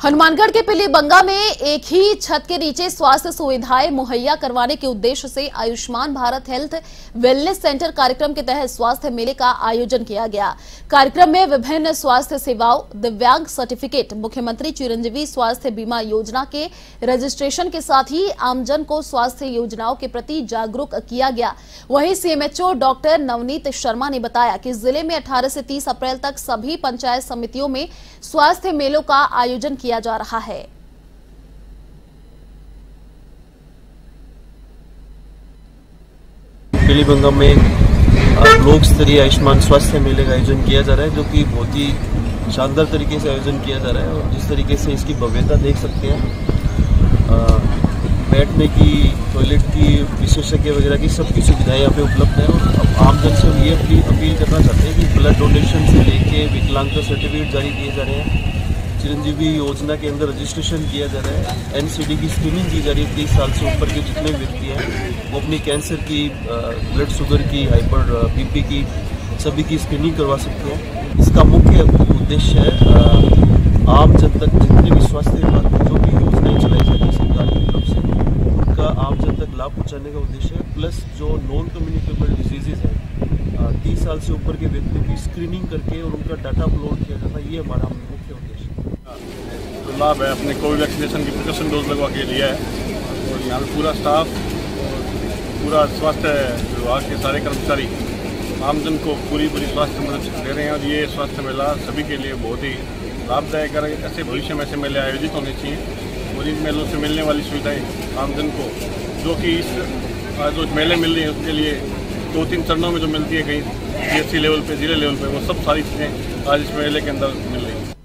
हनुमानगढ़ के पिलीबंगा में एक ही छत के नीचे स्वास्थ्य सुविधाएँ मुहैया करवाने के उद्देश्य से Ayushman Bharat health wellness centre कार्यक्रम के तहत स्वास्थ्य मेले का आयोजन किया गया। कार्यक्रम में विभिन्न स्वास्थ्य सेवाओं, दिव्यांग सर्टिफिकेट, मुख्यमंत्री चिरंजीवी स्वास्थ्य बीमा योजना के रजिस्ट्रेशन के साथ ही आमजन को स्वास्थ्य योजनाओं के प्रति जागरूक किया गया। वहीं सीएमएचओ डॉक्टर नवनीत शर्मा ने बताया कि ज़िले में 18 से 30 अप्रैल तक सभी पंचायत समितियों में स्वास्थ्य मेलों का आयोजन किया जा रहा है। पीलीबंगा में लोक स्तरीय आयुष्मान स्वास्थ्य मेले का आयोजन किया जा रहा है, जो कि बहुत ही शानदार तरीके से आयोजन किया जा रहा है और जिस तरीके से इसकी भव्यता देख सकते हैं। बैठने की, टॉयलेट की, विशेषज्ञ वगैरह की सबकी सुविधाएँ यहाँ पे उपलब्ध है और आमजन से हम ये अपील करना चाहते हैं कि ब्लड डोनेशन से लेके विकलांगता सर्टिफिकेट जारी किए जा रहे हैं। चिरंजीवी योजना के अंदर रजिस्ट्रेशन किया जा रहा है। एनसीडी की स्क्रीनिंग की जा रही है। तीस साल से ऊपर के जितने व्यक्ति हैं, वो अपनी कैंसर की ब्लड शुगर की, हाइपर बीपी की, सभी की स्क्रीनिंग करवा सकते हैं। इसका मुख्य उद्देश्य है आम जन तक जितने भी स्वास्थ्य विभाग जो भी योजनाएँ चलाई जा रही है सरकार की तरफ़ से, उनका आम जन तक लाभ पहुँचाने का उद्देश्य है। प्लस जो नॉन कम्युनिकेबल डिजीजेज हैं तीस साल से ऊपर के व्यक्तियों की स्क्रीनिंग करके और उनका डाटा अपलोड किया जाता है, ये हमारा मुख्य उद्देश्य है तो लाभ है, अपने कोविड वैक्सीनेशन की प्रिकॉशन डोज लगवा के लिया है। और यहाँ पर पूरा स्टाफ और पूरा स्वास्थ्य विभाग के सारे कर्मचारी आमजन को पूरी पूरी स्वास्थ्य मदद दे रहे हैं। और ये स्वास्थ्य मेला सभी के लिए बहुत ही लाभदायक है। ऐसे भविष्य में ऐसे मेले आयोजित होने चाहिए, और इन मेलों से मिलने वाली सुविधाएँ आमजन को, जो कि इस जो मेले मिल रही हैं, उसके लिए दो तीन चरणों में जो मिलती है, कहीं पी लेवल पे, ज़िले लेवल पे, वो सब सारी चीज़ें आज इस मेले के अंदर मिल रही हैं।